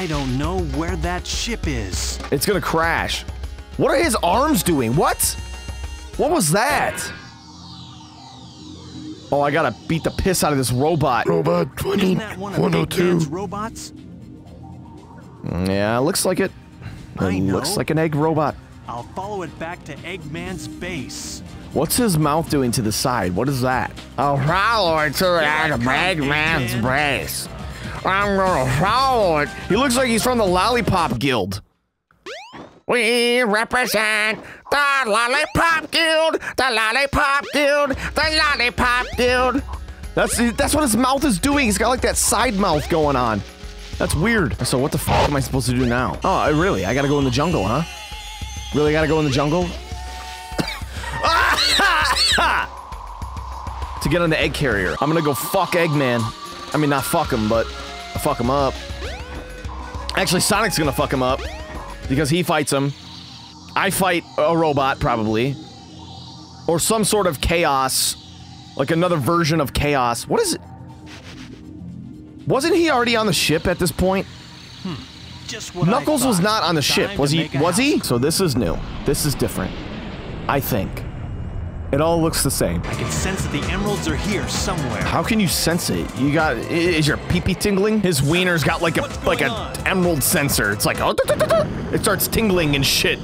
I don't know where that ship is. It's gonna crash. What are his arms doing? What? What was that? Oh, I gotta beat the piss out of this robot. Robot 20, Isn't that one of 102. Eggman's robots? Yeah, looks like it. It looks like an egg robot. I'll follow it back to Eggman's base. What's his mouth doing to the side? What is that? I'll follow it to I that come, big man's Eggman. base. I'm gonna follow it. He looks like he's from the Lollipop Guild. We represent the Lollipop Guild, the Lollipop Guild, the Lollipop Guild. That's that's what his mouth is doing. He's got like that side mouth going on. That's weird. So what the fuck am I supposed to do now? Oh, really? I gotta go in the jungle, huh? Really gotta go in the jungle? to get on the egg carrier. I'm gonna go fuck Eggman. I mean, not fuck him, but fuck him up. Actually, Sonic's gonna fuck him up because he fights him. I fight a robot, probably. Or some sort of chaos. Like another version of chaos. What is it? Wasn't he already on the ship at this point? Hmm. Just what I Knuckles was not on the ship, was he? Was he? So this is new. This is different. I think. It all looks the same. I can sense that the emeralds are here somewhere. How can you sense it? You got is your pee-pee tingling? His wiener's got like a What's like a going on? emerald sensor. It's like oh, duh, duh, duh, duh. it starts tingling and shit.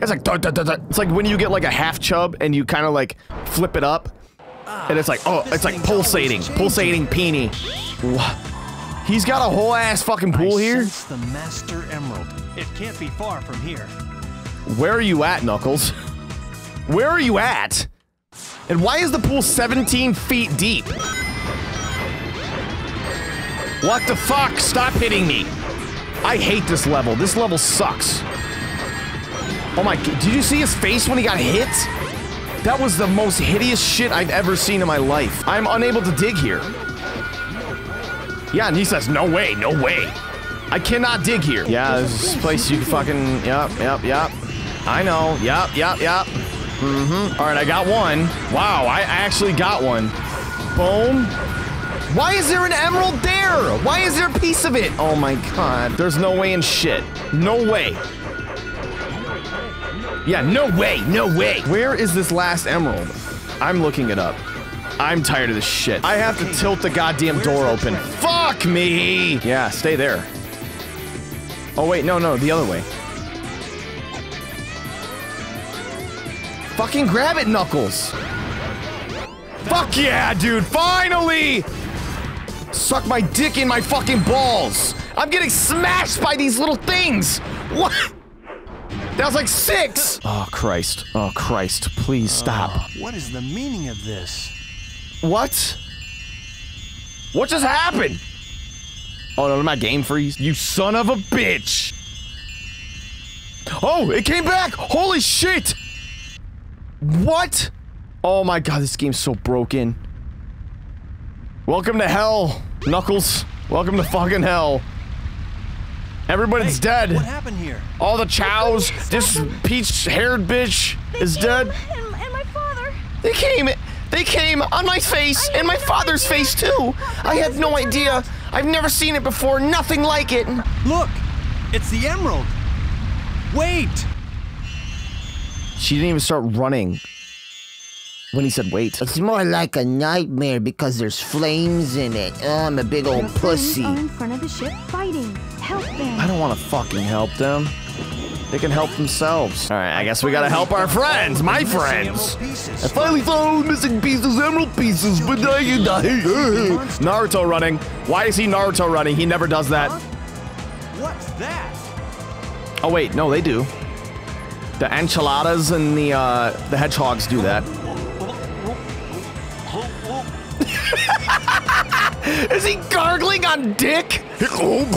It's like it's like when you get like a half chub and you kind of like flip it up, and it's like oh, it's like pulsating, pulsating peenie. Wha- He's got a whole ass fucking pool I here. sense the Master Emerald. It can't be far from here. Where are you at, Knuckles? Where are you at? And why is the pool 17 feet deep? What the fuck? Stop hitting me. I hate this level. This level sucks. Oh my, did you see his face when he got hit? That was the most hideous shit I've ever seen in my life. I'm unable to dig here. Yeah, and he says, no way, no way. I cannot dig here. Yeah, this place you fucking, yep, yep, yep. I know, yep, yep, yep. Mm-hmm. All right, I got one. Wow, I actually got one. Boom. Why is there an emerald there? Why is there a piece of it? Oh my god. There's no way in shit. No way. Yeah, no way, no way. Where is this last emerald? I'm looking it up. I'm tired of this shit. I have to tilt the goddamn door open. Fuck me! Yeah, stay there. Oh wait, no, no, the other way. Fucking grab it, Knuckles! Fuck yeah, dude, finally! Suck my dick in my fucking balls! I'm getting smashed by these little things! What? That was like six! Oh, Christ. Oh, Christ. Please stop. Uh, what is the meaning of this? What? What just happened? Oh no, did my game freeze? You son of a bitch! Oh, it came back! Holy shit! What? Oh my god, this game's so broken. Welcome to hell, Knuckles. Welcome to fucking hell. Everybody's Hey, dead. What happened here? All the Chao. This peach-haired bitch is dead. And, and my father. They came. They came on my face and my father's face too. I had no idea. I've never seen it before. Nothing like it. Look! It's the emerald! Wait! She didn't even start running when he said wait. It's more like a nightmare because there's flames in it. Oh, I'm a big old pussy. are in front of the ship fighting. Help them. I don't want to fucking help them. They can help themselves. All right, I guess we gotta help our friends, my friends. I finally found missing pieces, emerald pieces, but now you die. Naruto running. Why is he Naruto running? He never does that. What's that? Oh wait, no, they do. The enchiladas and the uh, the hedgehogs do that. Is he gargling on dick? what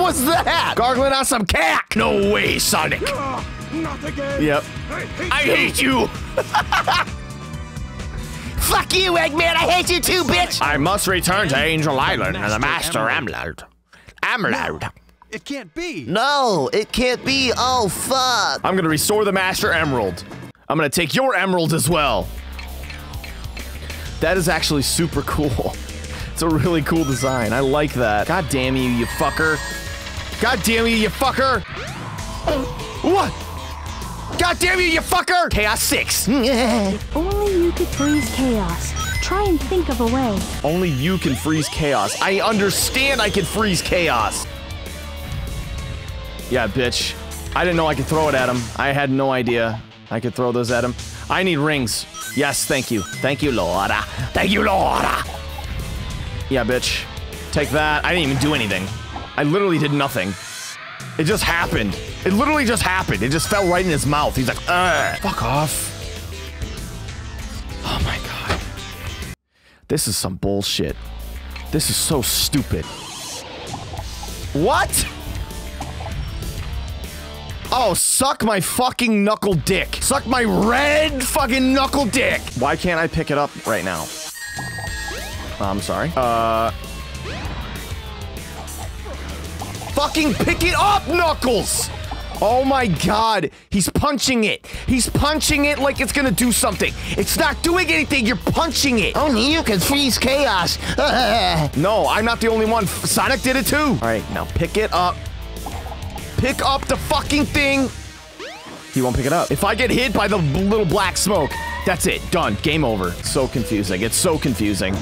was that? Gargling on some cack? No way, Sonic. Not again. Yep. I hate you. Fuck you, Eggman. I hate you too, bitch. I must return to Angel Island and the Master Master Emerald. Emerald. Emerald. It can't be. No, it can't be. Oh, fuck. I'm gonna restore the Master Emerald. I'm gonna take your emerald as well. That is actually super cool. It's a really cool design. I like that. God damn you, you fucker. God damn you, you fucker. What? God damn you, you fucker! Chaos 6. If only you could freeze chaos. Try and think of a way. Only you can freeze chaos. I understand I can freeze chaos. Yeah, bitch. I didn't know I could throw it at him. I had no idea I could throw those at him. I need rings. Yes, thank you. Thank you, Lord. Thank you, Lord. Yeah, bitch. Take that. I didn't even do anything. I literally did nothing. It just happened. It literally just happened. It just fell right in his mouth. He's like, Ugh. Fuck off. Oh my god. This is some bullshit. This is so stupid. What? Oh, suck my fucking knuckle dick. Suck my red fucking knuckle dick. Why can't I pick it up right now? I'm sorry. Uh. Fucking pick it up, Knuckles! Oh my god, he's punching it. He's punching it like it's gonna do something. It's not doing anything, you're punching it. Only you can freeze chaos. No, I'm not the only one. Sonic did it too. All right, now pick it up. Pick up the fucking thing. He won't pick it up. If I get hit by the little black smoke, that's it. Done. Game over. So confusing. It's so confusing.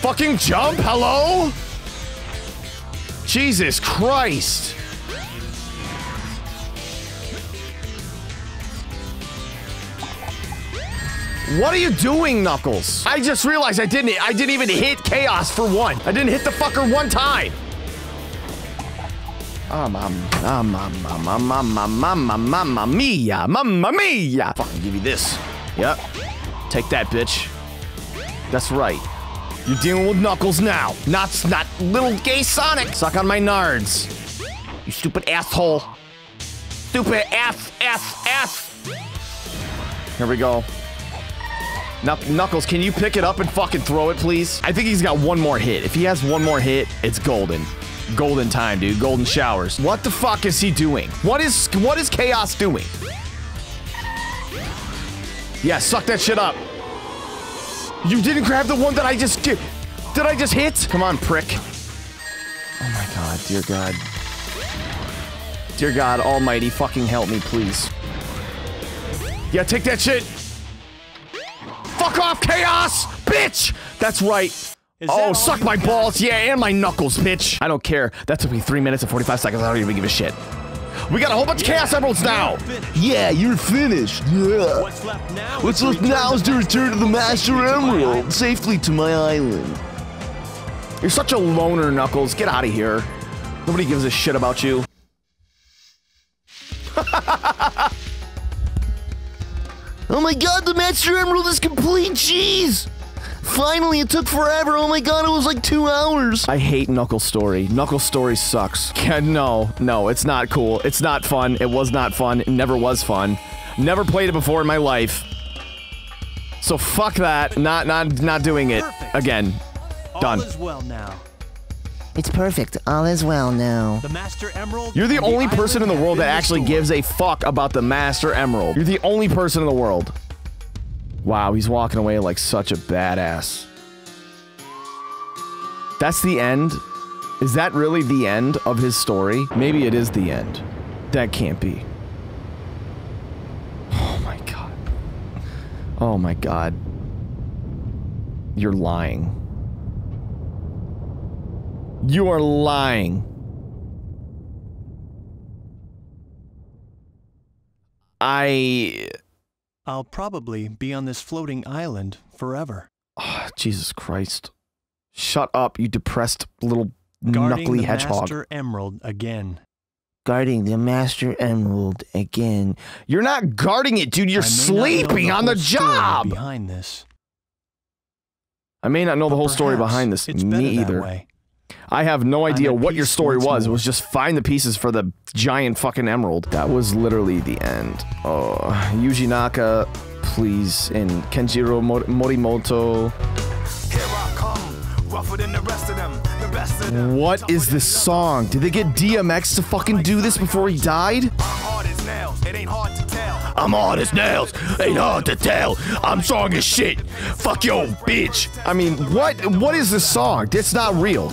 Fucking jump. Hello? Jesus Christ. What are you doing, Knuckles? I just realized I didn't I didn't even hit Chaos for one. I didn't hit the fucker one time. Ah, mam, ah, mamma, mamma, mamma, mamma, mamma mia, mamma mia. Fucking give you this. Yep. Take that, bitch. That's right. You're dealing with Knuckles now, not not little gay Sonic. Suck on my nards. You stupid asshole. Stupid ass, ass, ass. Here we go. Knuck- Knuckles, can you pick it up and fucking throw it, please? I think he's got one more hit. If he has one more hit, it's golden. Golden time, dude. Golden showers. What the fuck is he doing? What is what is Chaos doing? Yeah, suck that shit up. You didn't grab the one that I just did. Did I just hit? Come on, prick. Oh my god, dear god. Dear God Almighty, fucking help me, please. Yeah, take that shit. Fuck off, Chaos! Bitch! That's right. Is oh, suck my got? balls, yeah, and my knuckles, bitch. I don't care. That took me three minutes and 45 seconds. I don't even give a shit. We got a whole bunch of Chaos Emeralds now. Finished. Yeah, you're finished. Yeah. What's left now? What's is left now is to return to the Master safely to Emerald, safely to my island. You're such a loner, Knuckles. Get out of here. Nobody gives a shit about you. Oh my god, the Master Emerald is complete! Jeez! Finally, it took forever. Oh my god, it was like two hours. I hate Knuckle story. Knuckle story sucks. Yeah, no, no, it's not cool. It's not fun. It was not fun. It never was fun. Never played it before in my life. So fuck that. Not not not doing it Perfect. again. Done. All is well now. It's perfect. All is well now. The Master Emerald. You're the and only person in the world that actually restored. gives a fuck about the Master Emerald. You're the only person in the world. Wow, he's walking away like such a badass. That's the end? Is that really the end of his story? Maybe it is the end. That can't be. Oh my god. Oh my god. You're lying. You are lying. I. I'll probably be on this floating island forever. Ah, Jesus Christ. Shut up, you depressed little Guarding knuckly the hedgehog. Master Emerald again. Guarding the Master Emerald again. You're not guarding it, dude. You're I may not know sleeping on the job. Behind this. I may not know the whole story behind this. It's Me either. way. I have no idea what your story once was. It was just find the pieces for the giant fucking emerald. That was literally the end. Oh, Yuji Naka, please, and Kenjiro Mor- Morimoto. Here I come, rougher than the rest of them, the best of them. What is this song? Did they get DMX to fucking do this before he died? I'm hard as nails, it ain't hard to tell. I'm hard as nails. Ain't hard to tell. I'm strong as shit. Fuck yo, bitch. I mean, what? What is this song? It's not real.